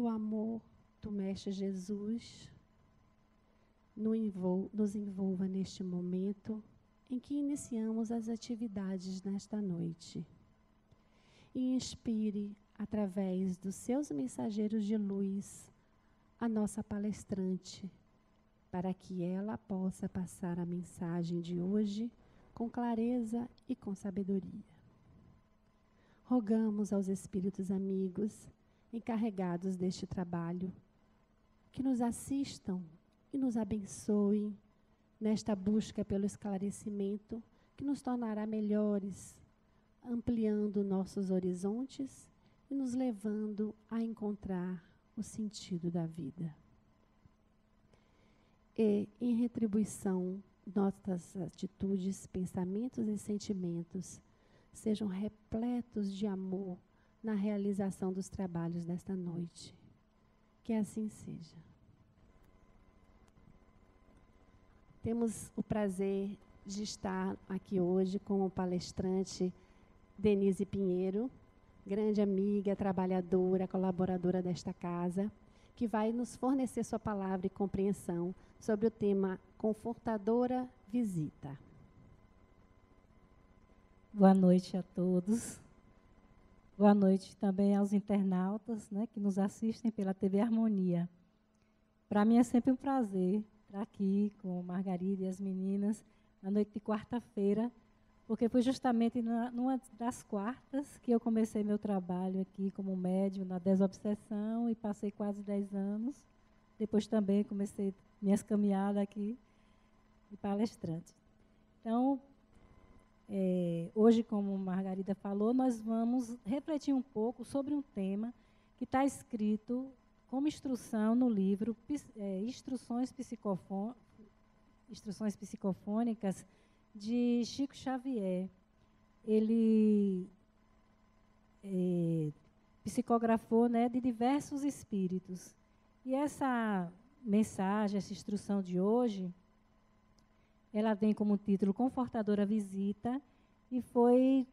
o amor do Mestre Jesus nos envolva neste momento em que iniciamos as atividades nesta noite. E inspire, através dos seus mensageiros de luz, a nossa palestrante, para que ela possa passar a mensagem de hoje com clareza e com sabedoria. Rogamos aos espíritos amigos encarregados deste trabalho que nos assistam e nos abençoem nesta busca pelo esclarecimento que nos tornará melhores, ampliando nossos horizontes e nos levando a encontrar o sentido da vida. E, em retribuição, nossas atitudes, pensamentos e sentimentos sejam repletos de amor na realização dos trabalhos desta noite. Que assim seja. Temos o prazer de estar aqui hoje com o palestrante Denise Pinheiro, grande amiga, trabalhadora, colaboradora desta casa, que vai nos fornecer sua palavra e compreensão sobre o tema Confortadora Visita. Boa noite a todos. Boa noite também aos internautas né, que nos assistem pela TV Harmonia. Para mim é sempre um prazer estar aqui com Margarida e as meninas na noite de quarta-feira, porque foi justamente na, numa das quartas que eu comecei meu trabalho aqui como médium na desobsessão e passei quase 10 anos. Depois também comecei minhas caminhadas aqui de palestrante. Então, é, hoje, como Margarida falou, nós vamos refletir um pouco sobre um tema que está escrito como instrução no livro é, Instruções, Instruções Psicofônicas de Chico Xavier. Ele é, psicografou né, de diversos espíritos. E essa mensagem, essa instrução de hoje, ela tem como título Confortadora Visita e foi,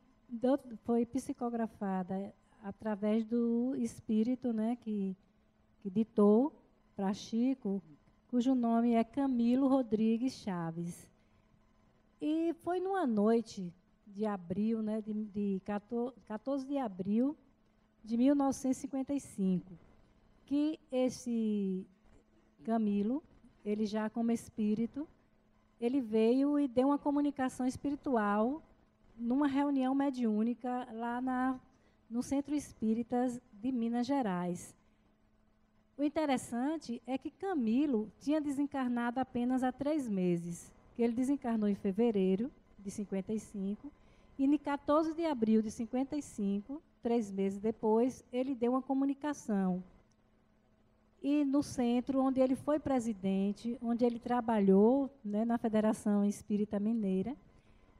foi psicografada através do espírito né, que que ditou para Chico, cujo nome é Camilo Rodrigues Chaves. E foi numa noite de abril, né, de, de 14 de abril de 1955, que esse Camilo, ele já como espírito, ele veio e deu uma comunicação espiritual numa reunião mediúnica lá na, no Centro Espíritas de Minas Gerais. O interessante é que Camilo tinha desencarnado apenas há três meses, que ele desencarnou em fevereiro de 55, e em 14 de abril de 55, três meses depois, ele deu uma comunicação. E no centro, onde ele foi presidente, onde ele trabalhou né, na Federação Espírita Mineira,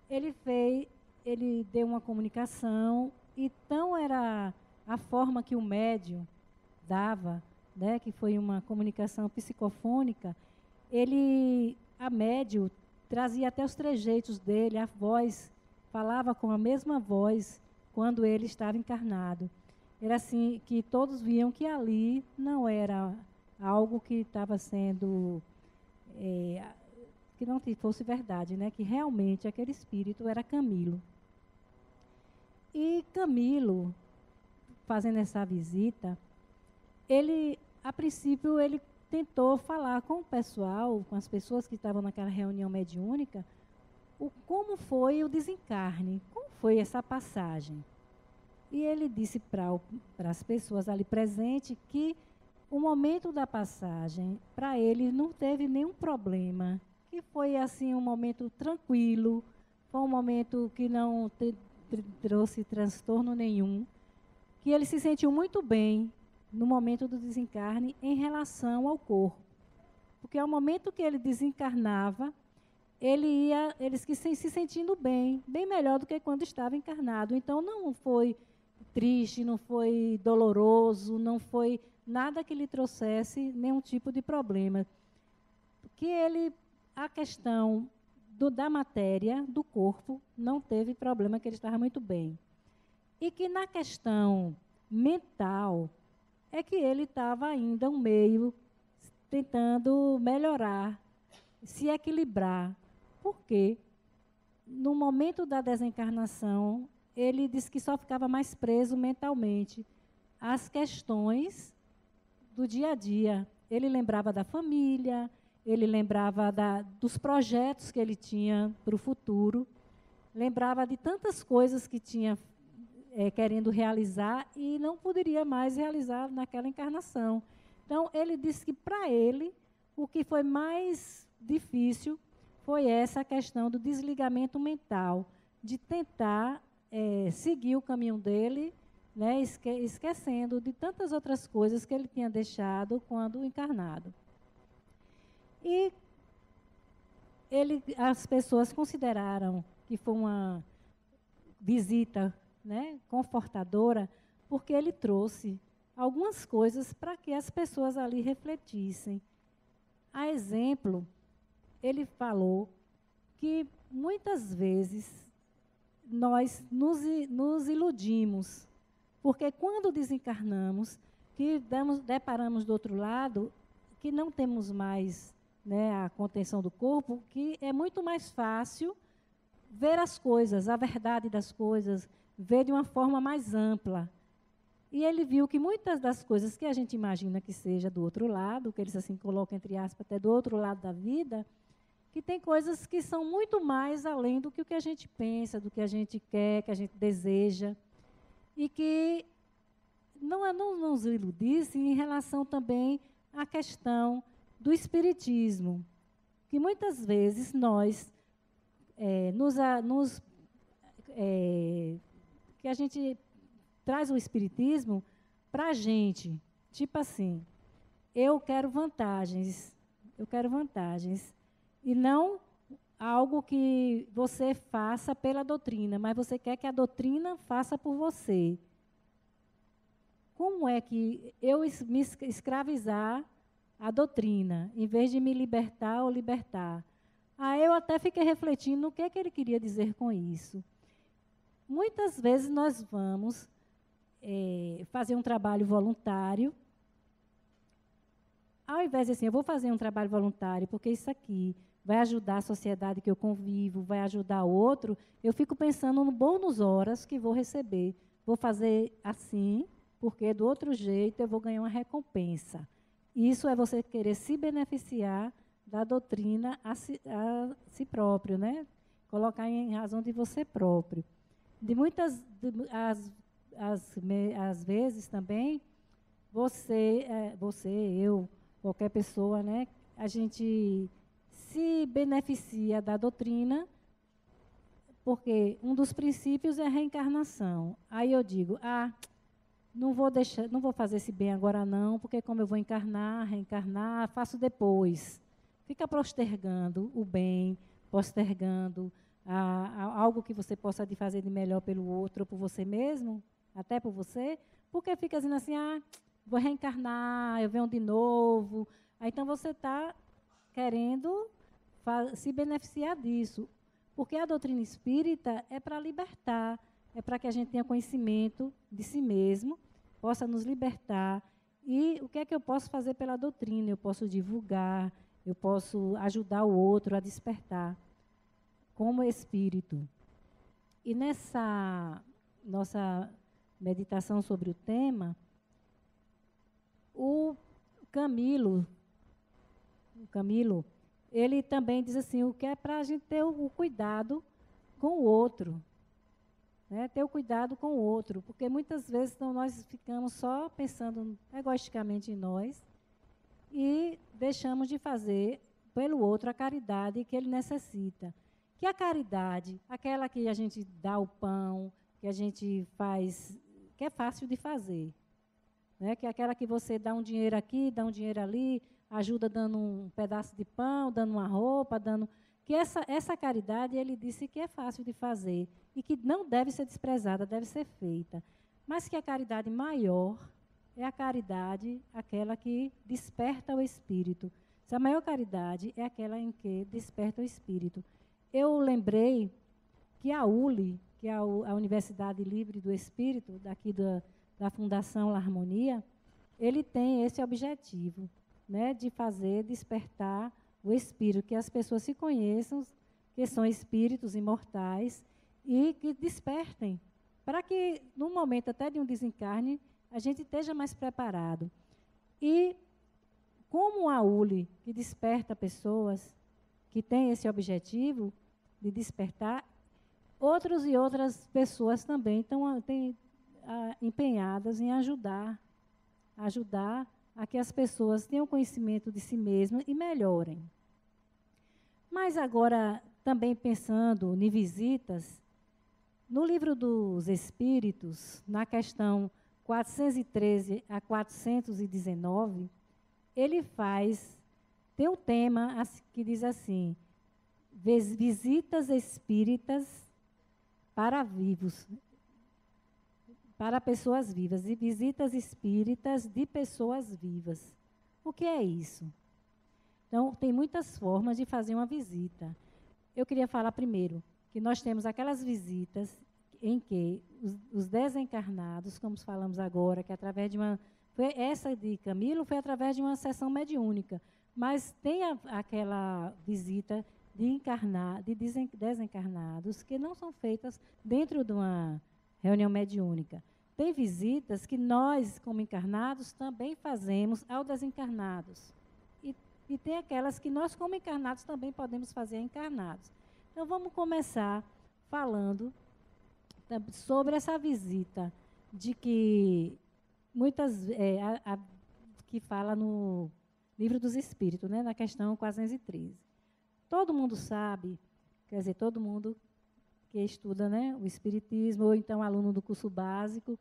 ele fez, ele deu uma comunicação, e tão era a forma que o médium dava né, que foi uma comunicação psicofônica, ele, a médio, trazia até os trejeitos dele, a voz, falava com a mesma voz quando ele estava encarnado. Era assim que todos viam que ali não era algo que estava sendo é, que não fosse verdade, né? Que realmente aquele espírito era Camilo. E Camilo, fazendo essa visita, ele a princípio, ele tentou falar com o pessoal, com as pessoas que estavam naquela reunião mediúnica, o, como foi o desencarne, como foi essa passagem. E ele disse para as pessoas ali presentes que o momento da passagem, para ele, não teve nenhum problema, que foi assim um momento tranquilo, foi um momento que não te, trouxe transtorno nenhum, que ele se sentiu muito bem, no momento do desencarne em relação ao corpo. Porque ao momento que ele desencarnava, ele ia, eles que se, se sentindo bem, bem melhor do que quando estava encarnado. Então não foi triste, não foi doloroso, não foi nada que lhe trouxesse nenhum tipo de problema. Que ele, a questão do, da matéria, do corpo, não teve problema, que ele estava muito bem. E que na questão mental, é que ele estava ainda um meio tentando melhorar, se equilibrar. Por quê? No momento da desencarnação, ele disse que só ficava mais preso mentalmente às questões do dia a dia. Ele lembrava da família, ele lembrava da, dos projetos que ele tinha para o futuro, lembrava de tantas coisas que tinha é, querendo realizar e não poderia mais realizar naquela encarnação. Então, ele disse que para ele, o que foi mais difícil foi essa questão do desligamento mental, de tentar é, seguir o caminho dele, né, esque esquecendo de tantas outras coisas que ele tinha deixado quando encarnado. E ele, as pessoas consideraram que foi uma visita né, confortadora, porque ele trouxe algumas coisas para que as pessoas ali refletissem. A exemplo, ele falou que muitas vezes nós nos, nos iludimos, porque quando desencarnamos, que damos, deparamos do outro lado, que não temos mais né, a contenção do corpo, que é muito mais fácil ver as coisas, a verdade das coisas, ver de uma forma mais ampla. E ele viu que muitas das coisas que a gente imagina que seja do outro lado, que eles assim colocam entre aspas até do outro lado da vida, que tem coisas que são muito mais além do que o que a gente pensa, do que a gente quer, que a gente deseja, e que não, é, não nos iludisse em relação também à questão do espiritismo, que muitas vezes nós é, nos, nos é, que a gente traz o espiritismo para a gente, tipo assim, eu quero vantagens, eu quero vantagens, e não algo que você faça pela doutrina, mas você quer que a doutrina faça por você. Como é que eu me escravizar a doutrina, em vez de me libertar ou libertar? Aí eu até fiquei refletindo no que, é que ele queria dizer com isso. Muitas vezes nós vamos é, fazer um trabalho voluntário. Ao invés de assim, eu vou fazer um trabalho voluntário, porque isso aqui vai ajudar a sociedade que eu convivo, vai ajudar o outro, eu fico pensando no bônus horas que vou receber. Vou fazer assim, porque do outro jeito eu vou ganhar uma recompensa. Isso é você querer se beneficiar da doutrina a si, a si próprio, né? Colocar em razão de você próprio de muitas de, as, as, me, às vezes também você é, você eu qualquer pessoa né a gente se beneficia da doutrina porque um dos princípios é a reencarnação aí eu digo ah não vou deixar não vou fazer esse bem agora não porque como eu vou encarnar reencarnar faço depois fica postergando o bem postergando a, a algo que você possa fazer de melhor pelo outro ou por você mesmo, até por você, porque fica dizendo assim, ah, vou reencarnar, eu venho de novo. Aí, então você está querendo se beneficiar disso. Porque a doutrina espírita é para libertar, é para que a gente tenha conhecimento de si mesmo, possa nos libertar. E o que é que eu posso fazer pela doutrina? Eu posso divulgar, eu posso ajudar o outro a despertar como espírito. E nessa nossa meditação sobre o tema, o Camilo, o Camilo, ele também diz assim, o que é para a gente ter o cuidado com o outro, né? ter o cuidado com o outro, porque muitas vezes então, nós ficamos só pensando egoisticamente em nós e deixamos de fazer pelo outro a caridade que ele necessita. Que a caridade, aquela que a gente dá o pão, que a gente faz, que é fácil de fazer. Né? Que é aquela que você dá um dinheiro aqui, dá um dinheiro ali, ajuda dando um pedaço de pão, dando uma roupa, dando. Que essa, essa caridade, ele disse que é fácil de fazer e que não deve ser desprezada, deve ser feita. Mas que a caridade maior é a caridade, aquela que desperta o espírito. Se a maior caridade é aquela em que desperta o espírito eu lembrei que a ULI, que é a, Universidade Livre do Espírito, daqui da, da Fundação La Harmonia, ele tem esse objetivo, né, de fazer despertar o espírito, que as pessoas se conheçam, que são espíritos imortais e que despertem, para que no momento até de um desencarne a gente esteja mais preparado. E como a ULI, que desperta pessoas, que tem esse objetivo de despertar, outros e outras pessoas também estão tem, a, empenhadas em ajudar, ajudar a que as pessoas tenham conhecimento de si mesmas e melhorem. Mas agora, também pensando em visitas, no livro dos Espíritos, na questão 413 a 419, ele faz tem um tema que diz assim: visitas espíritas para vivos, para pessoas vivas, e visitas espíritas de pessoas vivas. O que é isso? Então, tem muitas formas de fazer uma visita. Eu queria falar primeiro que nós temos aquelas visitas em que os, os desencarnados, como falamos agora, que através de uma. Foi essa de Camilo foi através de uma sessão mediúnica. Mas tem a, aquela visita de encarnar, de desencarnados que não são feitas dentro de uma reunião mediúnica. Tem visitas que nós, como encarnados, também fazemos ao desencarnados. E, e tem aquelas que nós, como encarnados, também podemos fazer a encarnados. Então, vamos começar falando sobre essa visita de que muitas é, a, a, que fala no Livro dos Espíritos, né, na questão 413. Todo mundo sabe, quer dizer, todo mundo que estuda né, o Espiritismo, ou então aluno do curso básico,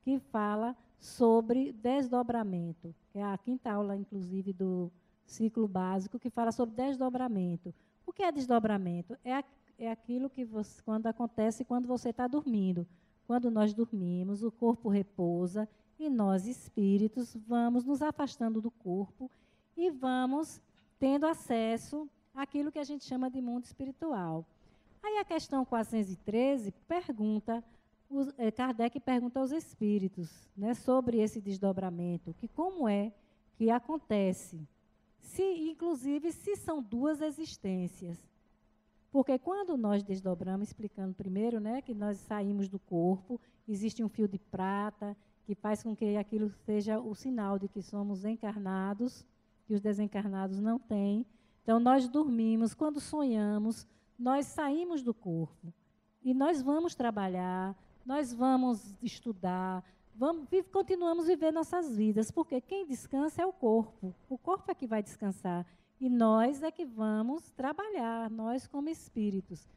que fala sobre desdobramento, é a quinta aula, inclusive, do ciclo básico, que fala sobre desdobramento. O que é desdobramento? É, a, é aquilo que você, quando acontece quando você está dormindo. Quando nós dormimos, o corpo repousa e nós, espíritos, vamos nos afastando do corpo e vamos tendo acesso àquilo que a gente chama de mundo espiritual. Aí a questão 413 pergunta, eh, Kardec pergunta aos espíritos né, sobre esse desdobramento, que como é que acontece, se inclusive se são duas existências. Porque quando nós desdobramos, explicando primeiro, né, que nós saímos do corpo, existe um fio de prata que faz com que aquilo seja o sinal de que somos encarnados que os desencarnados não têm. Então, nós dormimos, quando sonhamos, nós saímos do corpo e nós vamos trabalhar, nós vamos estudar, vamos, continuamos a viver nossas vidas, porque quem descansa é o corpo. O corpo é que vai descansar e nós é que vamos trabalhar, nós como espíritos.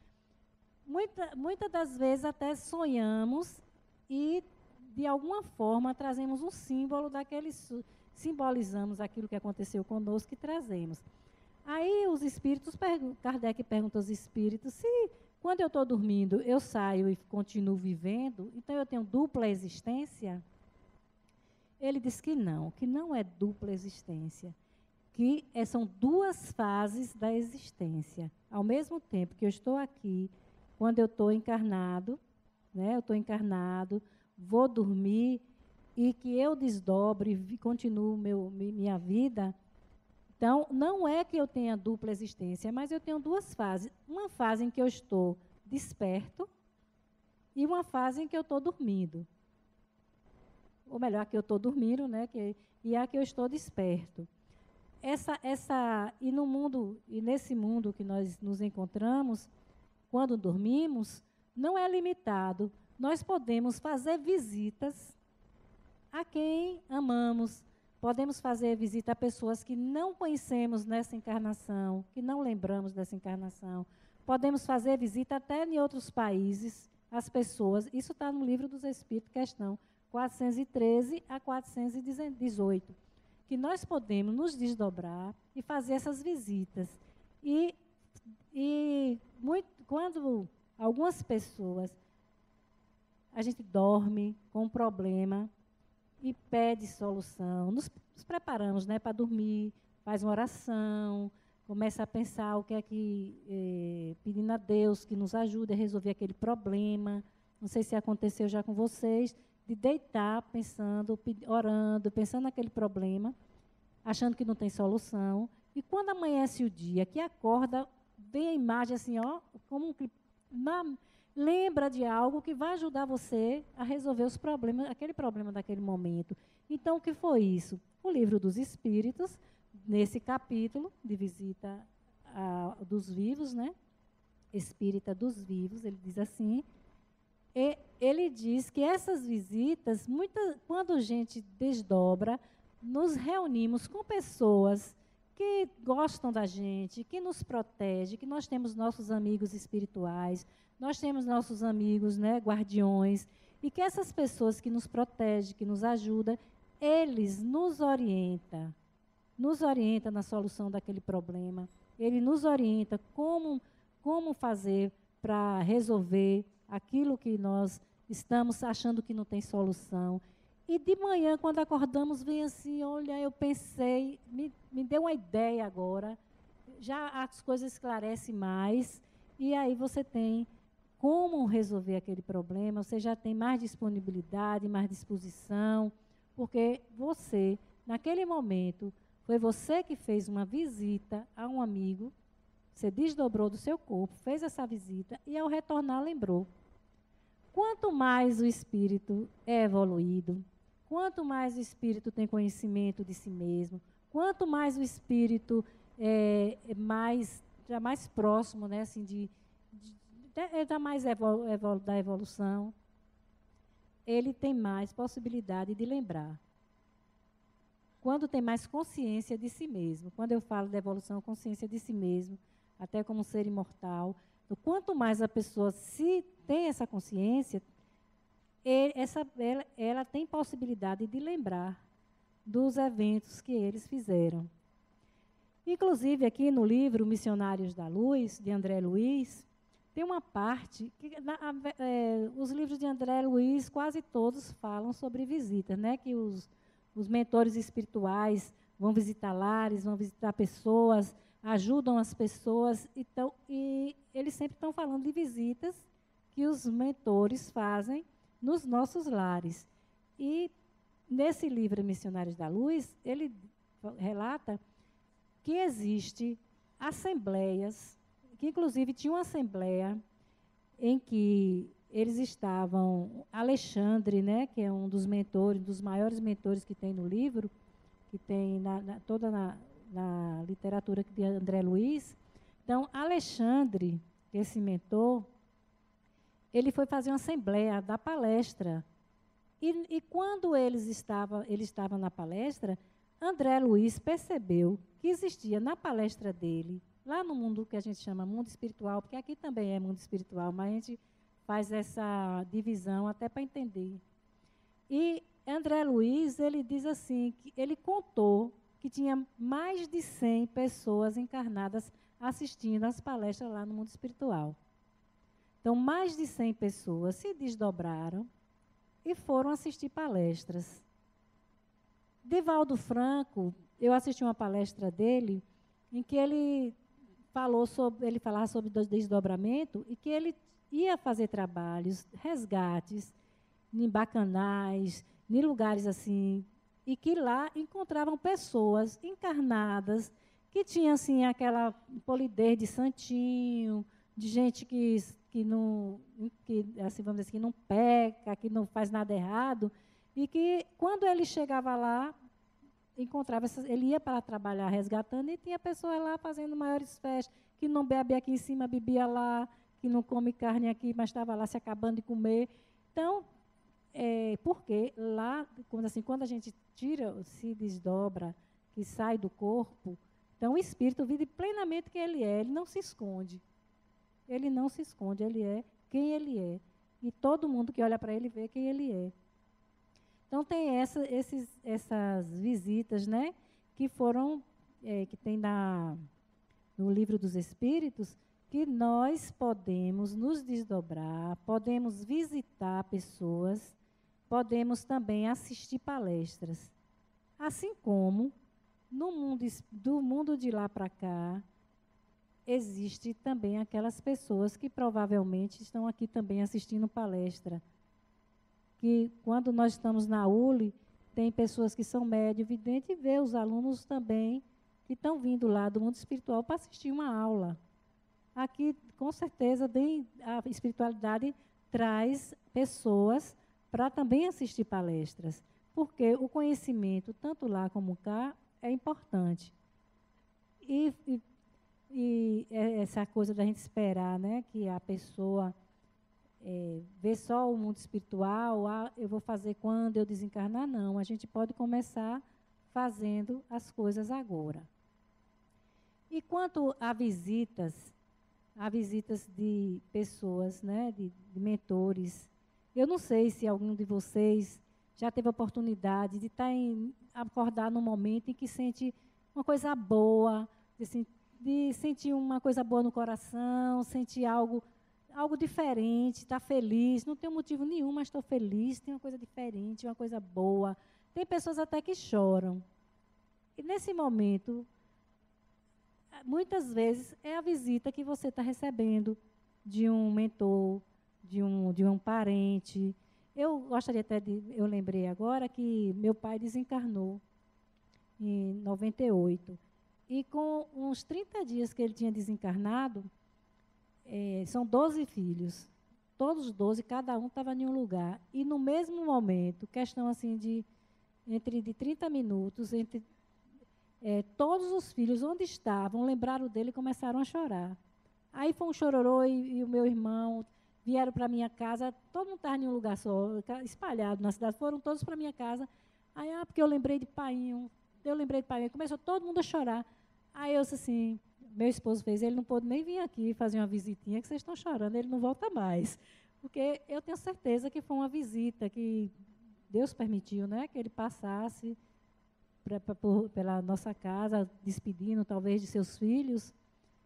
Muitas muita das vezes até sonhamos e, de alguma forma, trazemos um símbolo daquele simbolizamos aquilo que aconteceu conosco e trazemos. Aí os espíritos, Kardec pergunta aos espíritos se quando eu estou dormindo eu saio e continuo vivendo, então eu tenho dupla existência? Ele diz que não, que não é dupla existência, que é, são duas fases da existência. Ao mesmo tempo que eu estou aqui, quando eu estou encarnado, né, eu estou encarnado, vou dormir, e que eu desdobre e continuo meu, minha vida. Então, não é que eu tenha dupla existência, mas eu tenho duas fases. Uma fase em que eu estou desperto e uma fase em que eu estou dormindo. Ou melhor, que eu estou dormindo, né? Que, e a que eu estou desperto. Essa, essa, e no mundo, e nesse mundo que nós nos encontramos, quando dormimos, não é limitado. Nós podemos fazer visitas a quem amamos. Podemos fazer visita a pessoas que não conhecemos nessa encarnação, que não lembramos dessa encarnação. Podemos fazer visita até em outros países, as pessoas. Isso está no livro dos Espíritos, questão 413 a 418. Que nós podemos nos desdobrar e fazer essas visitas. E, e muito, quando algumas pessoas, a gente dorme com um problema, e pede solução. Nos, nos preparamos né, para dormir, faz uma oração, começa a pensar o que é que, eh, pedindo a Deus que nos ajude a resolver aquele problema. Não sei se aconteceu já com vocês, de deitar pensando, orando, pensando naquele problema, achando que não tem solução. E quando amanhece o dia, que acorda, vem a imagem assim, ó, como um, uma, lembra de algo que vai ajudar você a resolver os problemas, aquele problema daquele momento. Então, o que foi isso? O livro dos Espíritos, nesse capítulo de visita a, dos vivos, né? Espírita dos vivos, ele diz assim. E ele diz que essas visitas, muita, quando a gente desdobra, nos reunimos com pessoas que gostam da gente, que nos protege, que nós temos nossos amigos espirituais, nós temos nossos amigos, né, guardiões, e que essas pessoas que nos protegem, que nos ajudam, eles nos orientam, nos orienta na solução daquele problema, ele nos orienta como como fazer para resolver aquilo que nós estamos achando que não tem solução. E de manhã, quando acordamos, vem assim, olha, eu pensei, me, me deu uma ideia agora, já as coisas esclarecem mais, e aí você tem como resolver aquele problema, você já tem mais disponibilidade, mais disposição, porque você, naquele momento, foi você que fez uma visita a um amigo, você desdobrou do seu corpo, fez essa visita e ao retornar lembrou. Quanto mais o espírito é evoluído, quanto mais o espírito tem conhecimento de si mesmo, quanto mais o espírito é, é mais, já mais próximo, né, assim, de, da mais da evolução, ele tem mais possibilidade de lembrar. Quando tem mais consciência de si mesmo. Quando eu falo de evolução, consciência de si mesmo, até como ser imortal. Então, quanto mais a pessoa se tem essa consciência, ele, essa, ela, ela tem possibilidade de lembrar dos eventos que eles fizeram. Inclusive, aqui no livro Missionários da Luz, de André Luiz, tem uma parte que na, é, os livros de André Luiz quase todos falam sobre visitas, né? Que os, os mentores espirituais vão visitar lares, vão visitar pessoas, ajudam as pessoas, então, e eles sempre estão falando de visitas que os mentores fazem nos nossos lares. E nesse livro Missionários da Luz, ele relata que existe assembleias que inclusive tinha uma assembleia em que eles estavam, Alexandre, né, que é um dos mentores, dos maiores mentores que tem no livro, que tem na, na, toda na, na literatura de André Luiz. Então, Alexandre, esse mentor, ele foi fazer uma assembleia, dar palestra. E, e quando eles estava, ele estava na palestra, André Luiz percebeu que existia na palestra dele lá no mundo que a gente chama mundo espiritual, porque aqui também é mundo espiritual, mas a gente faz essa divisão até para entender. E André Luiz, ele diz assim, que ele contou que tinha mais de 100 pessoas encarnadas assistindo às palestras lá no mundo espiritual. Então, mais de 100 pessoas se desdobraram e foram assistir palestras. Divaldo Franco, eu assisti uma palestra dele, em que ele falou sobre, ele falava sobre desdobramento e que ele ia fazer trabalhos, resgates, em bacanais, em lugares assim, e que lá encontravam pessoas encarnadas que tinham assim aquela polidez de santinho, de gente que que não que assim vamos dizer assim, que não peca, que não faz nada errado, e que quando ele chegava lá, encontrava, ele ia para trabalhar resgatando e tinha pessoas lá fazendo maiores festas, que não bebe aqui em cima, bebia lá, que não come carne aqui, mas estava lá se acabando de comer. Então, é, porque lá, quando, assim, quando a gente tira, se desdobra, que sai do corpo, então o espírito vive plenamente quem ele é, ele não se esconde. Ele não se esconde, ele é quem ele é. E todo mundo que olha para ele vê quem ele é. Então tem essa, esses, essas visitas, né, que foram, é, que tem na, no livro dos Espíritos, que nós podemos nos desdobrar, podemos visitar pessoas, podemos também assistir palestras. Assim como no mundo, do mundo de lá para cá, existe também aquelas pessoas que provavelmente estão aqui também assistindo palestra que quando nós estamos na ULE, tem pessoas que são médio vidente e vê os alunos também que estão vindo lá do mundo espiritual para assistir uma aula. Aqui, com certeza, a espiritualidade traz pessoas para também assistir palestras, porque o conhecimento, tanto lá como cá, é importante. E, e, e é essa coisa da gente esperar né, que a pessoa é, vê só o mundo espiritual, ah, eu vou fazer quando eu desencarnar, não. A gente pode começar fazendo as coisas agora. E quanto a visitas, a visitas de pessoas, né, de, de mentores, eu não sei se algum de vocês já teve a oportunidade de estar tá em, acordar num momento em que sente uma coisa boa, de, de sentir uma coisa boa no coração, sentir algo algo diferente, estar tá feliz, não tenho motivo nenhum, mas estou feliz, tem uma coisa diferente, uma coisa boa. Tem pessoas até que choram. E nesse momento, muitas vezes é a visita que você está recebendo de um mentor, de um, de um parente. Eu gostaria até de. Eu lembrei agora que meu pai desencarnou em 98. E com uns 30 dias que ele tinha desencarnado, é, são 12 filhos. Todos os 12, cada um estava em um lugar. E no mesmo momento, questão assim de entre de 30 minutos, entre é, todos os filhos onde estavam lembraram dele e começaram a chorar. Aí foi um chororô e, e o meu irmão vieram para minha casa, todo mundo estava em um lugar só, espalhado na cidade, foram todos para minha casa. Aí, ah, porque eu lembrei de Painho, eu lembrei de Painho, começou todo mundo a chorar. Aí eu disse assim, meu esposo fez, ele não pôde nem vir aqui fazer uma visitinha, que vocês estão chorando, ele não volta mais. Porque eu tenho certeza que foi uma visita que Deus permitiu, né, que ele passasse pra, pra, por, pela nossa casa, despedindo talvez de seus filhos,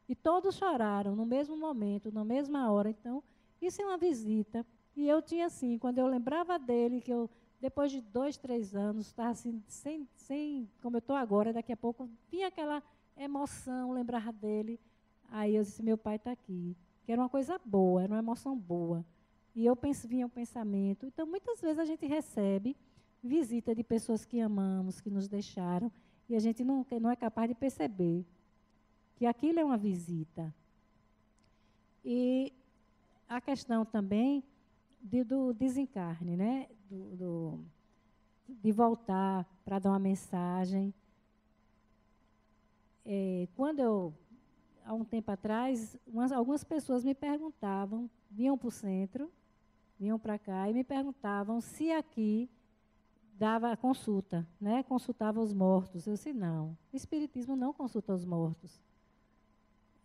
e todos choraram no mesmo momento, na mesma hora. Então, isso é uma visita. E eu tinha assim, quando eu lembrava dele, que eu, depois de dois, três anos, estava assim, sem, sem, como eu estou agora, daqui a pouco, vinha aquela emoção, lembrar dele. Aí eu disse, meu pai está aqui. Que era uma coisa boa, era uma emoção boa. E eu penso, vinha o um pensamento. Então, muitas vezes a gente recebe visita de pessoas que amamos, que nos deixaram, e a gente não, não é capaz de perceber que aquilo é uma visita. E a questão também de, do desencarne, né? Do, do, de voltar para dar uma mensagem. É, quando eu, há um tempo atrás, umas, algumas pessoas me perguntavam, vinham para o centro, vinham para cá e me perguntavam se aqui dava consulta, né? consultava os mortos. Eu disse, não, o Espiritismo não consulta os mortos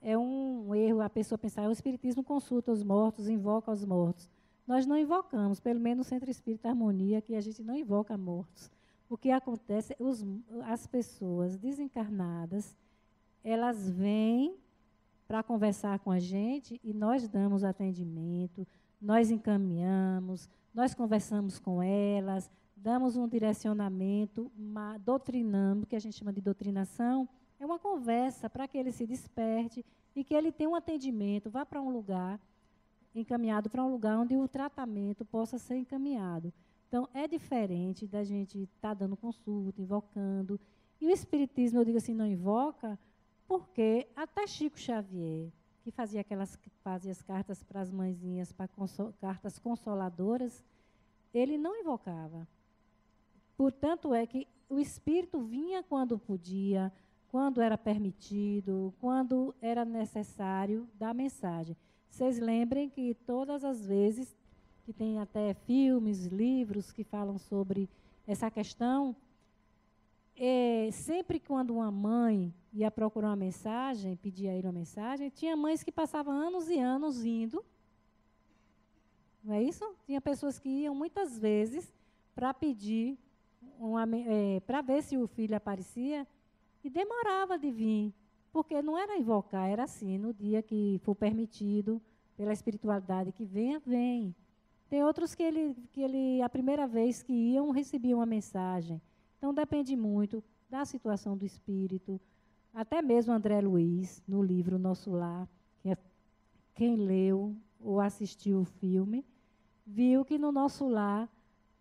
é um erro a pessoa pensar, o Espiritismo consulta os mortos, invoca os mortos. Nós não invocamos, pelo menos no Centro Espírita Harmonia, que a gente não invoca mortos. O que acontece, os, as pessoas desencarnadas, elas vêm para conversar com a gente e nós damos atendimento, nós encaminhamos, nós conversamos com elas, damos um direcionamento, uma, doutrinando, que a gente chama de doutrinação, é uma conversa para que ele se desperte e que ele tenha um atendimento, vá para um lugar, encaminhado para um lugar onde o tratamento possa ser encaminhado. Então, é diferente da gente estar tá dando consulta, invocando. E o Espiritismo, eu digo assim, não invoca, porque até Chico Xavier, que fazia aquelas fazia as cartas para as mãezinhas, para consol, cartas consoladoras, ele não invocava. Portanto, é que o Espírito vinha quando podia, quando era permitido, quando era necessário dar mensagem. Vocês lembrem que todas as vezes que tem até filmes, livros que falam sobre essa questão, é, sempre quando uma mãe ia procurar uma mensagem, pedia a ele uma mensagem, tinha mães que passavam anos e anos indo. Não é isso? Tinha pessoas que iam muitas vezes para pedir, é, para ver se o filho aparecia e demorava de vir, porque não era invocar, era assim, no dia que for permitido, pela espiritualidade que venha, vem. Tem outros que ele, que ele, a primeira vez que iam, recebiam uma mensagem. Então depende muito da situação do espírito. Até mesmo André Luiz, no livro Nosso Lar, é, quem leu ou assistiu o filme, viu que no nosso lar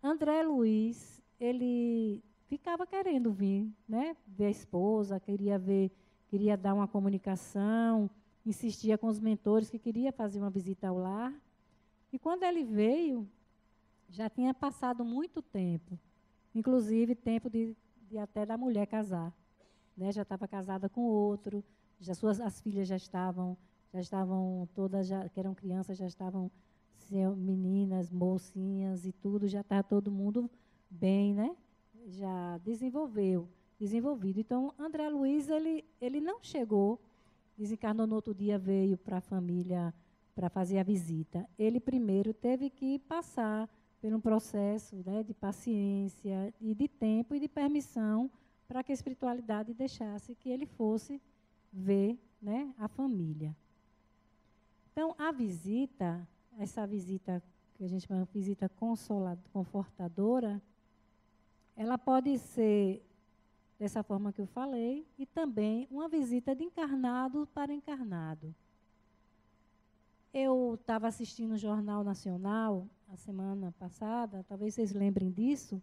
André Luiz, ele ficava querendo vir, né? Ver a esposa, queria ver, queria dar uma comunicação, insistia com os mentores que queria fazer uma visita ao lar. E quando ele veio, já tinha passado muito tempo, inclusive tempo de, de até da mulher casar, né? Já estava casada com outro, já suas as filhas já estavam já estavam todas já, que eram crianças já estavam meninas, mocinhas e tudo, já estava todo mundo bem, né? Já desenvolveu, desenvolvido. Então, André Luiz, ele, ele não chegou, desencarnou no outro dia, veio para a família para fazer a visita. Ele primeiro teve que passar por um processo né, de paciência e de tempo e de permissão para que a espiritualidade deixasse que ele fosse ver né, a família. Então, a visita, essa visita que a gente chama de visita confortadora, ela pode ser dessa forma que eu falei e também uma visita de encarnado para encarnado. Eu estava assistindo o Jornal Nacional a semana passada, talvez vocês lembrem disso.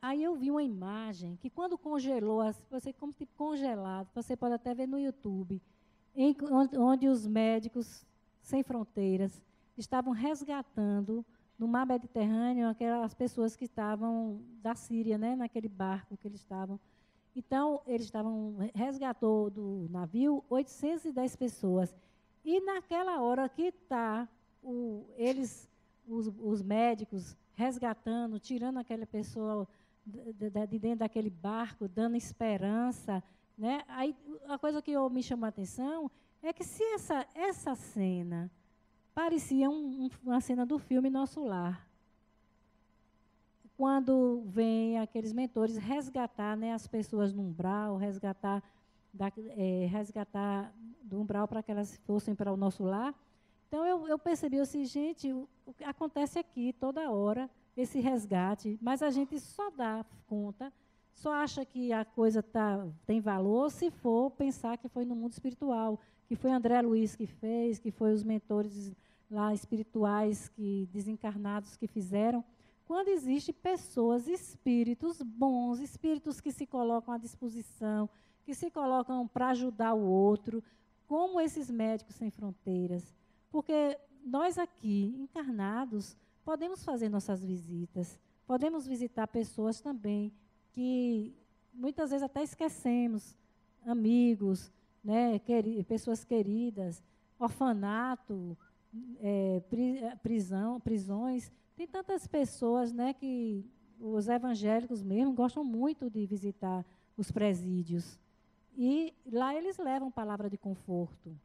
Aí eu vi uma imagem que quando congelou, você como tipo congelado, você pode até ver no YouTube em, onde os médicos sem fronteiras estavam resgatando no mar Mediterrâneo aquelas pessoas que estavam da Síria, né, naquele barco que eles estavam. Então, eles estavam resgatou do navio 810 pessoas. E naquela hora que está eles, os, os, médicos, resgatando, tirando aquela pessoa de, de, de dentro daquele barco, dando esperança, né? Aí, a coisa que eu, me chamou a atenção é que se essa, essa cena parecia um, um, uma cena do filme Nosso Lar, quando vem aqueles mentores resgatar né, as pessoas no umbral, resgatar, da, é, resgatar do umbral para que elas fossem para o nosso lar. Então eu, eu percebi assim, gente, o, que acontece aqui toda hora, esse resgate, mas a gente só dá conta só acha que a coisa tá, tem valor se for pensar que foi no mundo espiritual, que foi André Luiz que fez, que foi os mentores lá espirituais que desencarnados que fizeram. Quando existem pessoas, espíritos bons, espíritos que se colocam à disposição, que se colocam para ajudar o outro, como esses médicos sem fronteiras. Porque nós aqui, encarnados, podemos fazer nossas visitas, podemos visitar pessoas também que muitas vezes até esquecemos, amigos, né, queri pessoas queridas, orfanato, é, pri prisão, prisões. Tem tantas pessoas né, que os evangélicos mesmo gostam muito de visitar os presídios. E lá eles levam palavra de conforto.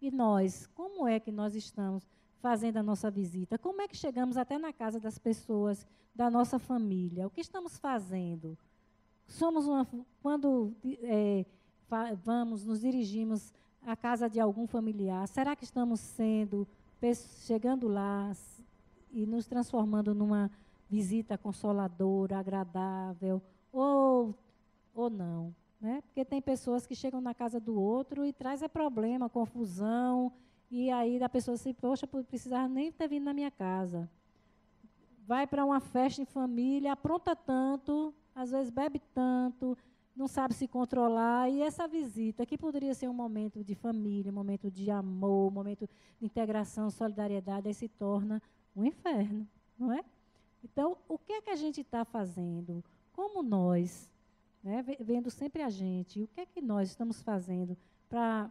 E nós, como é que nós estamos fazendo a nossa visita? Como é que chegamos até na casa das pessoas da nossa família? O que estamos fazendo? Somos uma, quando é, vamos, nos dirigimos à casa de algum familiar, será que estamos sendo, chegando lá e nos transformando numa visita consoladora, agradável, ou, ou não? Né? Porque tem pessoas que chegam na casa do outro e trazem problema, confusão, e aí a pessoa se, poxa, precisava nem ter vindo na minha casa. Vai para uma festa em família, apronta tanto, às vezes bebe tanto, não sabe se controlar. E essa visita, que poderia ser um momento de família, um momento de amor, um momento de integração, solidariedade, aí se torna um inferno, não é? Então, o que é que a gente está fazendo? Como nós, né, vendo sempre a gente, o que é que nós estamos fazendo para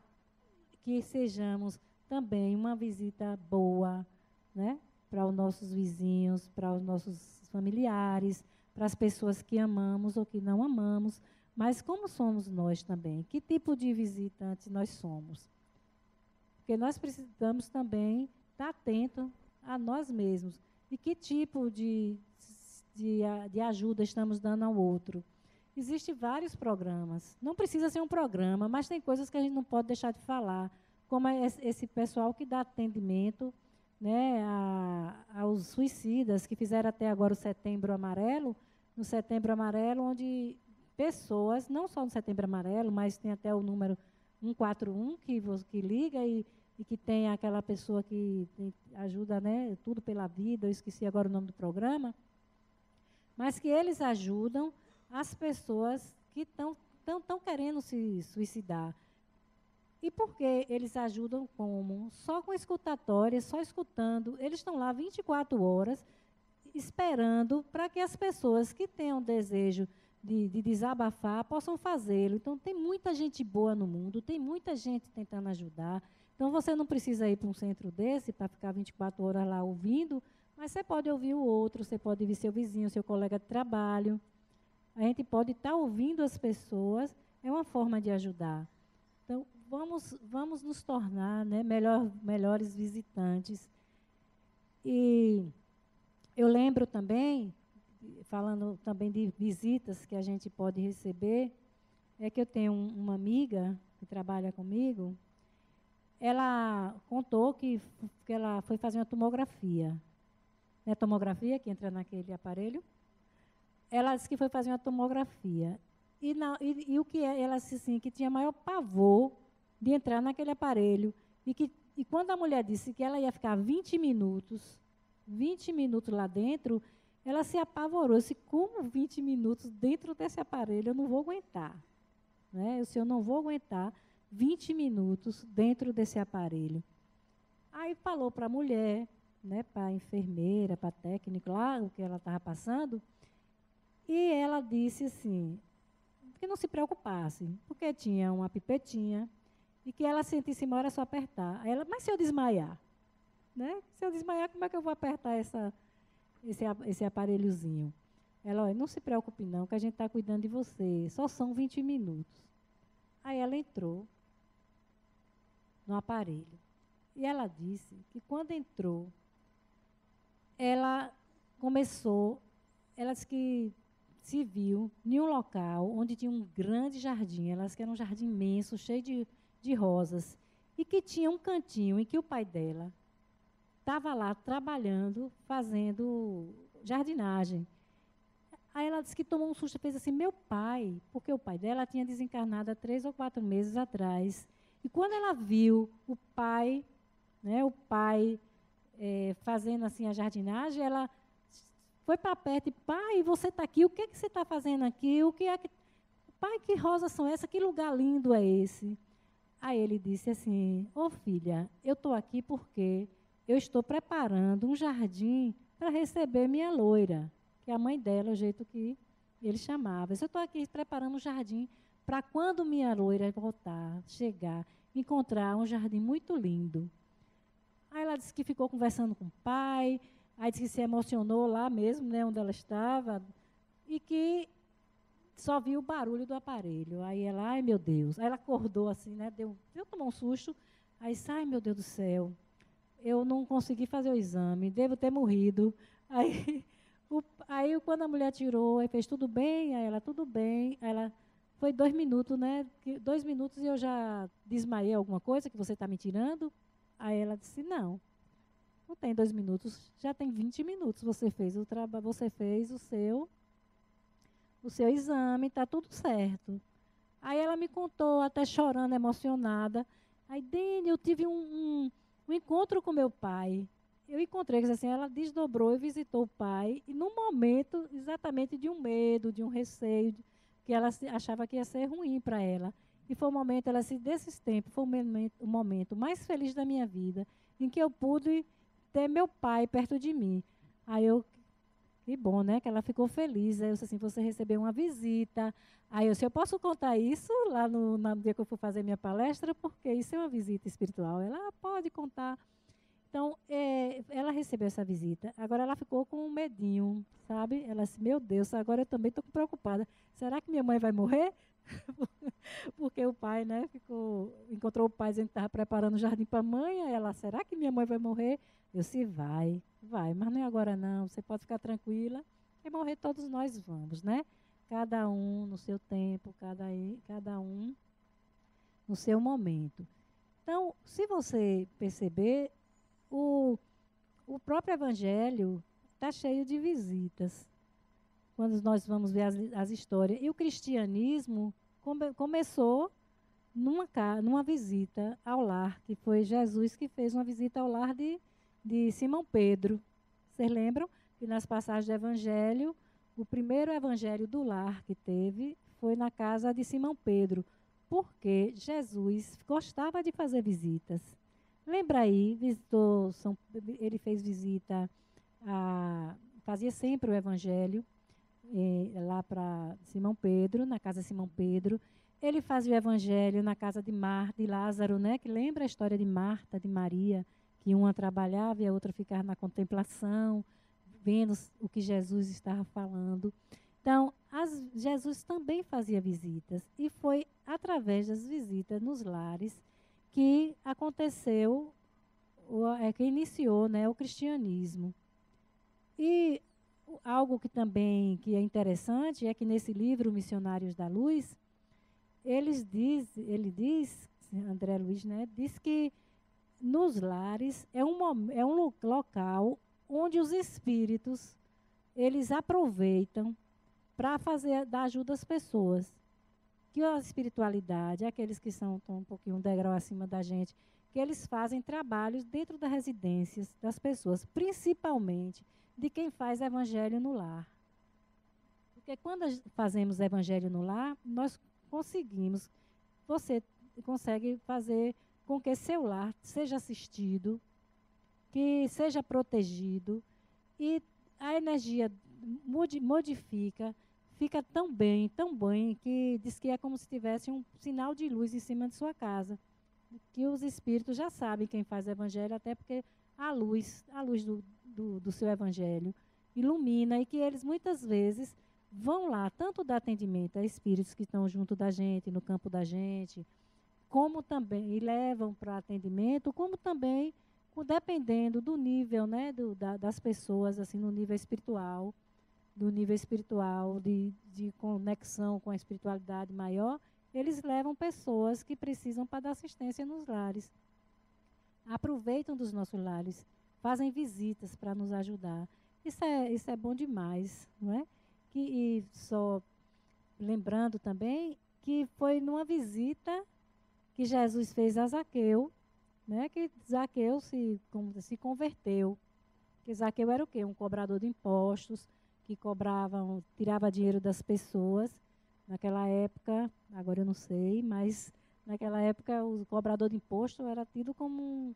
que sejamos também uma visita boa, né? Para os nossos vizinhos, para os nossos familiares, para as pessoas que amamos ou que não amamos, mas como somos nós também? Que tipo de visitantes nós somos? Porque nós precisamos também estar atento a nós mesmos. E que tipo de, de, de ajuda estamos dando ao outro? Existem vários programas. Não precisa ser um programa, mas tem coisas que a gente não pode deixar de falar como é esse pessoal que dá atendimento né, a, aos suicidas, que fizeram até agora o Setembro Amarelo, no Setembro Amarelo, onde pessoas, não só no Setembro Amarelo, mas tem até o número 141 que, que liga e e que tem aquela pessoa que tem, ajuda, né, tudo pela vida, eu esqueci agora o nome do programa, mas que eles ajudam as pessoas que estão tão, tão querendo se suicidar. E por que eles ajudam como? Só com escutatória, só escutando. Eles estão lá 24 horas esperando para que as pessoas que tenham desejo de, de desabafar possam fazê-lo. Então, tem muita gente boa no mundo, tem muita gente tentando ajudar. Então, você não precisa ir para um centro desse para ficar 24 horas lá ouvindo, mas você pode ouvir o outro, você pode ouvir seu vizinho, seu colega de trabalho. A gente pode estar tá ouvindo as pessoas, é uma forma de ajudar. Então, vamos, vamos nos tornar né, melhor, melhores visitantes. E eu lembro também falando também de visitas que a gente pode receber, é que eu tenho um, uma amiga que trabalha comigo, ela contou que, que ela foi fazer uma tomografia. Né, tomografia, que entra naquele aparelho. Ela disse que foi fazer uma tomografia. E, na, e, e o que é, ela disse assim, que tinha maior pavor de entrar naquele aparelho. E, que, e quando a mulher disse que ela ia ficar 20 minutos, 20 minutos lá dentro, ela se apavorou. Se como 20 minutos dentro desse aparelho eu não vou aguentar. Né? Eu, se eu não vou aguentar 20 minutos dentro desse aparelho. Aí falou para a mulher, né, para a enfermeira, para a técnica lá, o que ela estava passando, e ela disse assim, que não se preocupasse, porque tinha uma pipetinha, e que ela sentisse mal era só apertar. Aí ela, mas se eu desmaiar? Né? Se eu desmaiar, como é que eu vou apertar essa, esse, esse aparelhozinho. Ela, olha, não se preocupe não, que a gente está cuidando de você. Só são 20 minutos. Aí ela entrou no aparelho. E ela disse que quando entrou, ela começou, ela disse que se viu em um local onde tinha um grande jardim. Ela disse que era um jardim imenso, cheio de, de rosas. E que tinha um cantinho em que o pai dela estava lá trabalhando, fazendo jardinagem. Aí ela disse que tomou um susto, fez assim, meu pai, porque o pai dela tinha desencarnado há três ou quatro meses atrás. E quando ela viu o pai, né, o pai é, fazendo assim a jardinagem, ela foi para perto e, pai, você está aqui, o que, é que você está fazendo aqui? O que é que... Pai, que rosas são essas? Que lugar lindo é esse? Aí ele disse assim, ô oh, filha, eu estou aqui porque eu estou preparando um jardim para receber minha loira, que é a mãe dela, o jeito que ele chamava. Eu estou aqui preparando um jardim para quando minha loira voltar, chegar, encontrar um jardim muito lindo. Aí ela disse que ficou conversando com o pai, aí disse que se emocionou lá mesmo, né, onde ela estava, e que só viu o barulho do aparelho. Aí ela, ai meu Deus. Aí ela acordou assim, né, deu, deu tomou um susto. Aí disse, ai meu Deus do céu, eu não consegui fazer o exame, devo ter morrido. Aí, o, aí quando a mulher tirou, aí fez tudo bem, aí ela, tudo bem, aí ela, foi dois minutos, né? Dois minutos e eu já desmaiei alguma coisa que você está me tirando? Aí ela disse, não, não tem dois minutos, já tem 20 minutos. Você fez o trabalho, você fez o seu, o seu exame, está tudo certo. Aí ela me contou, até chorando, emocionada. Aí, Dene, eu tive um, um o encontro com meu pai. Eu encontrei, assim, ela desdobrou e visitou o pai, e no momento exatamente de um medo, de um receio, que ela achava que ia ser ruim para ela. E foi o momento, ela se desses tempos, foi o momento, o momento mais feliz da minha vida, em que eu pude ter meu pai perto de mim. Aí eu que bom, né? Que ela ficou feliz. Aí eu disse assim, você recebeu uma visita. Aí eu disse, eu posso contar isso lá no, no dia que eu for fazer minha palestra, porque isso é uma visita espiritual. Ela ah, pode contar. Então, é, ela recebeu essa visita. Agora ela ficou com um medinho, sabe? Ela disse, meu Deus, agora eu também estou preocupada. Será que minha mãe vai morrer? porque o pai, né, ficou, encontrou o pai que estava preparando o jardim para a mãe. Aí ela, será que minha mãe vai morrer? Eu disse, vai, vai, mas não é agora não, você pode ficar tranquila, e morrer todos nós vamos, né? Cada um no seu tempo, cada, cada um no seu momento. Então, se você perceber, o, o próprio Evangelho está cheio de visitas. Quando nós vamos ver as, as histórias. E o cristianismo come, começou numa, numa visita ao lar, que foi Jesus que fez uma visita ao lar de, de Simão Pedro. Vocês lembram que nas passagens do Evangelho, o primeiro evangelho do lar que teve foi na casa de Simão Pedro, porque Jesus gostava de fazer visitas. Lembra aí, visitou São, ele fez visita a, fazia sempre o evangelho lá para Simão Pedro, na casa de Simão Pedro. Ele fazia o evangelho na casa de Marta e Lázaro, né? Que lembra a história de Marta, de Maria, que uma trabalhava e a outra ficava na contemplação, vendo o que Jesus estava falando. Então, as, Jesus também fazia visitas e foi através das visitas nos lares que aconteceu, é, que iniciou né, o cristianismo. E algo que também que é interessante é que nesse livro Missionários da Luz, eles diz, ele diz, André Luiz, né, diz que nos lares é um, é um local onde os espíritos eles aproveitam para fazer dar ajuda às pessoas. Que a espiritualidade, aqueles que são um pouquinho um degrau acima da gente, que eles fazem trabalhos dentro das residências das pessoas, principalmente de quem faz evangelho no lar. Porque quando fazemos evangelho no lar, nós conseguimos, você consegue fazer com que seu lar seja assistido, que seja protegido e a energia modifica, fica tão bem, tão bem, que diz que é como se tivesse um sinal de luz em cima de sua casa. Que os espíritos já sabem quem faz evangelho, até porque a luz, a luz do, do, do seu evangelho, ilumina e que eles muitas vezes vão lá, tanto dar atendimento a espíritos que estão junto da gente, no campo da gente, como também, e levam para atendimento, como também, dependendo do nível né, do, da, das pessoas, assim, no nível espiritual, do nível espiritual, de, de conexão com a espiritualidade maior, eles levam pessoas que precisam para dar assistência nos lares. Aproveitam dos nossos lares, fazem visitas para nos ajudar. Isso é, isso é bom demais, não é? Que, e só lembrando também que foi numa visita que Jesus fez a Zaqueu, né? Que Zaqueu se, se converteu. Que Zaqueu era o quê? Um cobrador de impostos, que cobravam, tirava dinheiro das pessoas. Naquela época, agora eu não sei, mas naquela época o cobrador de imposto era tido como um,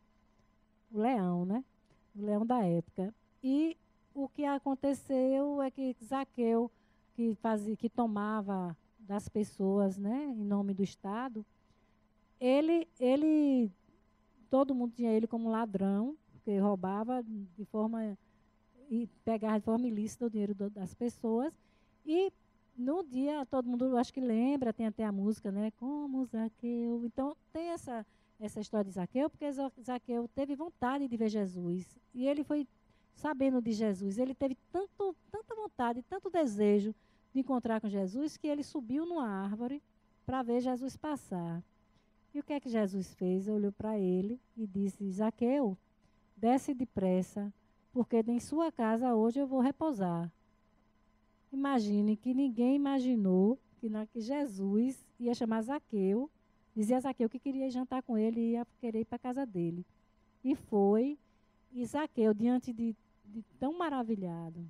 leão, né? O leão da época. E o que aconteceu é que Zaqueu, que, fazia, que tomava das pessoas, né, em nome do Estado, ele, ele, todo mundo tinha ele como ladrão, porque roubava de forma e pegar de forma ilícita o dinheiro do, das pessoas. E no dia, todo mundo acho que lembra, tem até a música, né? Como Zaqueu. Então, tem essa, essa história de Zaqueu, porque Zaqueu teve vontade de ver Jesus. E ele foi sabendo de Jesus. Ele teve tanto, tanta vontade, tanto desejo de encontrar com Jesus, que ele subiu numa árvore para ver Jesus passar. E o que é que Jesus fez? Olhou para ele e disse: Zaqueu, desce depressa, porque em sua casa hoje eu vou repousar. Imagine que ninguém imaginou que, Jesus ia chamar Zaqueu, dizia Zaqueu que queria jantar com ele e ia querer ir para a casa dele. E foi, e Zaqueu, diante de, de tão maravilhado,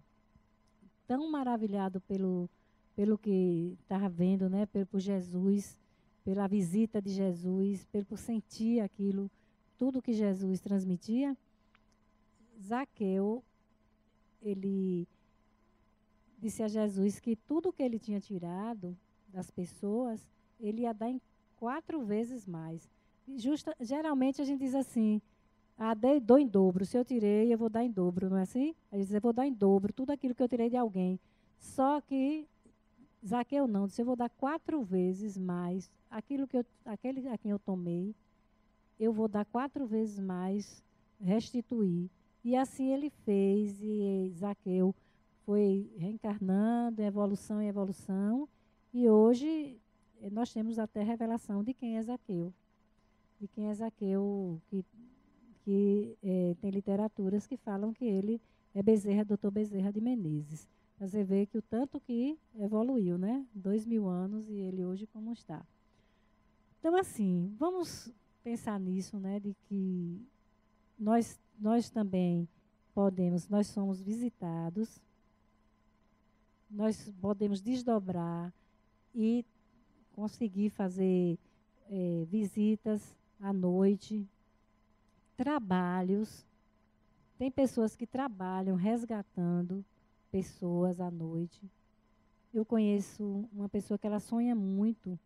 tão maravilhado pelo, pelo que estava vendo, né, por, por Jesus, pela visita de Jesus, por sentir aquilo, tudo que Jesus transmitia, Zaqueu, ele disse a Jesus que tudo que ele tinha tirado das pessoas, ele ia dar em quatro vezes mais. Justa, geralmente a gente diz assim, ah, dei, dou em dobro. Se eu tirei, eu vou dar em dobro, não é assim? A gente diz, eu vou dar em dobro tudo aquilo que eu tirei de alguém. Só que Zaqueu não, disse, eu vou dar quatro vezes mais aquilo que eu, aquele a quem eu tomei, eu vou dar quatro vezes mais, restituir. E assim ele fez, e Zaqueu foi reencarnando, evolução em evolução, e hoje nós temos até revelação de quem é Zaqueu. De quem é Zaqueu, que, que é, tem literaturas que falam que ele é Bezerra, doutor Bezerra de Menezes. Você vê que o tanto que evoluiu, né? Dois mil anos e ele hoje como está. Então, assim, vamos pensar nisso, né, de que nós, nós também podemos, nós somos visitados, nós podemos desdobrar e conseguir fazer é, visitas à noite, trabalhos. Tem pessoas que trabalham resgatando pessoas à noite. Eu conheço uma pessoa que ela sonha muito.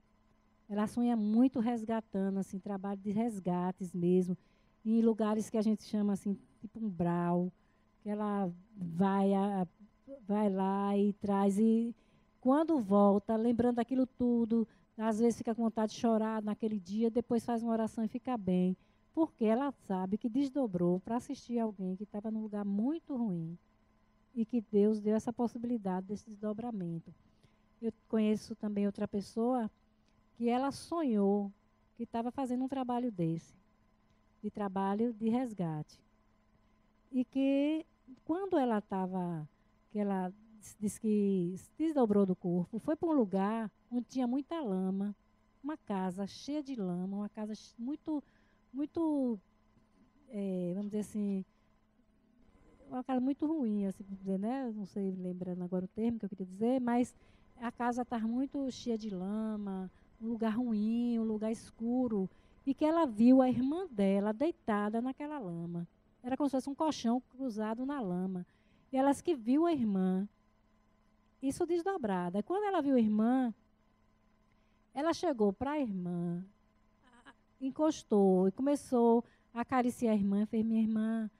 Ela sonha muito resgatando, assim, trabalho de resgates mesmo, em lugares que a gente chama assim, tipo um brau, que ela vai, a, vai lá e traz e quando volta, lembrando aquilo tudo, às vezes fica com vontade de chorar naquele dia, depois faz uma oração e fica bem, porque ela sabe que desdobrou para assistir alguém que estava num lugar muito ruim e que Deus deu essa possibilidade desse desdobramento. Eu conheço também outra pessoa que ela sonhou que estava fazendo um trabalho desse, de trabalho de resgate. E que quando ela estava, que ela disse que se desdobrou do corpo, foi para um lugar onde tinha muita lama, uma casa cheia de lama, uma casa muito, muito, é, vamos dizer assim, uma casa muito ruim, assim, dizer, né? Não sei lembrando agora o termo que eu queria dizer, mas a casa estava muito cheia de lama, um lugar ruim, um lugar escuro, e que ela viu a irmã dela deitada naquela lama. Era como se fosse um colchão cruzado na lama. E elas que viu a irmã, isso desdobrada. Quando ela viu a irmã, ela chegou para a irmã, encostou e começou a acariciar a irmã, fez minha irmã,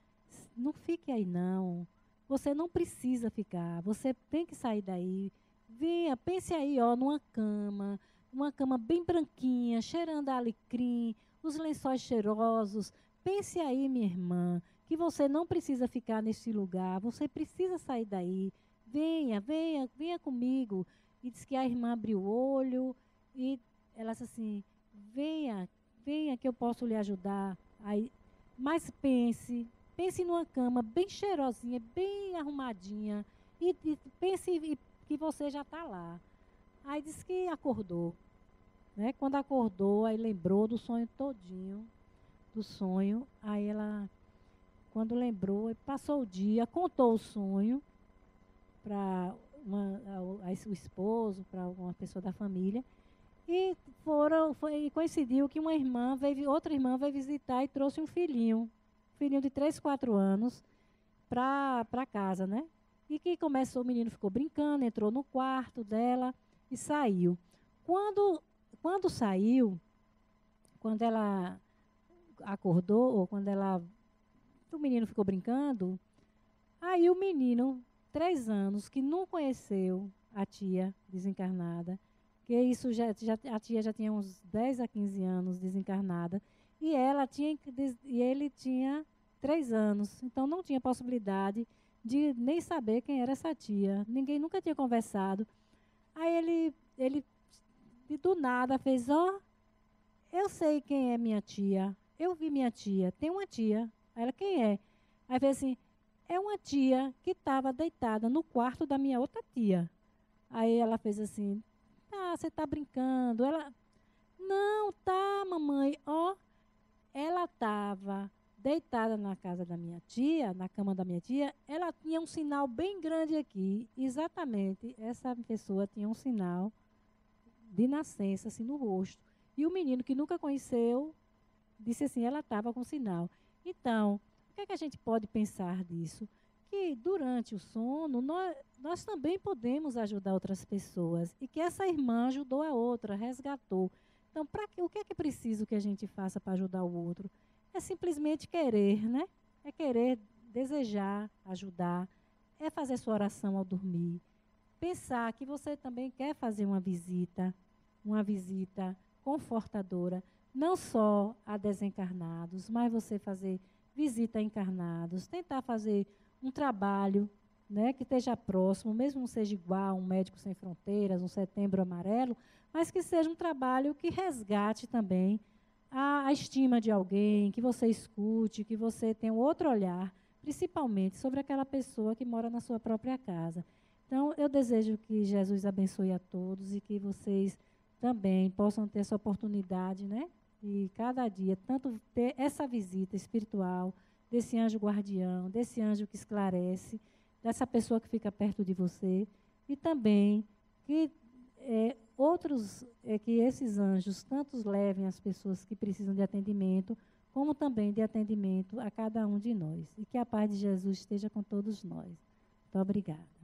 não fique aí não. Você não precisa ficar. Você tem que sair daí. Venha, pense aí, ó, numa cama, uma cama bem branquinha, cheirando a alecrim, os lençóis cheirosos. Pense aí, minha irmã, que você não precisa ficar nesse lugar. Você precisa sair daí. Venha, venha, venha comigo. E diz que a irmã abriu o olho e ela disse assim: venha, venha que eu posso lhe ajudar. Aí, mas pense, Pense numa cama bem cheirosinha, bem arrumadinha. E, e pense que você já está lá. Aí disse que acordou. Né? Quando acordou, aí lembrou do sonho todinho. Do sonho. Aí ela, quando lembrou, passou o dia, contou o sonho para o esposo, para uma pessoa da família. E foram, foi, coincidiu que uma irmã veio, outra irmã veio visitar e trouxe um filhinho filhinho de 3, 4 anos para casa, né? E que começou, o menino ficou brincando, entrou no quarto dela e saiu. Quando, quando saiu, quando ela acordou, ou quando ela. O menino ficou brincando, aí o menino, três anos, que não conheceu a tia desencarnada, que isso já, já, a tia já tinha uns 10 a 15 anos desencarnada, e ela tinha e ele tinha três anos, então não tinha possibilidade de nem saber quem era essa tia. Ninguém nunca tinha conversado. Aí ele, ele do nada fez, ó, oh, eu sei quem é minha tia. Eu vi minha tia. Tem uma tia. Aí ela, quem é? Aí fez assim, é uma tia que estava deitada no quarto da minha outra tia. Aí ela fez assim, ah, você está brincando. Ela, não, tá, mamãe, ó, ela estava deitada na casa da minha tia, na cama da minha tia, ela tinha um sinal bem grande aqui. Exatamente, essa pessoa tinha um sinal de nascença, assim, no rosto. E o menino que nunca conheceu disse assim, ela estava com sinal. Então, o que, é que a gente pode pensar disso? Que durante o sono, nós, nós também podemos ajudar outras pessoas. E que essa irmã ajudou a outra, resgatou. Então, pra, o que é que é preciso que a gente faça para ajudar o outro? É simplesmente querer, né? É querer, desejar, ajudar. É fazer sua oração ao dormir. Pensar que você também quer fazer uma visita, uma visita confortadora, não só a desencarnados, mas você fazer visita encarnados, tentar fazer um trabalho né, que esteja próximo, mesmo não seja igual um Médico Sem Fronteiras, um Setembro Amarelo, mas que seja um trabalho que resgate também a, a estima de alguém, que você escute, que você tenha um outro olhar, principalmente sobre aquela pessoa que mora na sua própria casa. Então, eu desejo que Jesus abençoe a todos e que vocês também possam ter essa oportunidade, né? E cada dia, tanto ter essa visita espiritual desse anjo guardião, desse anjo que esclarece, dessa pessoa que fica perto de você, e também que é, outros, é, que esses anjos tantos levem as pessoas que precisam de atendimento, como também de atendimento a cada um de nós. E que a paz de Jesus esteja com todos nós. Muito obrigada.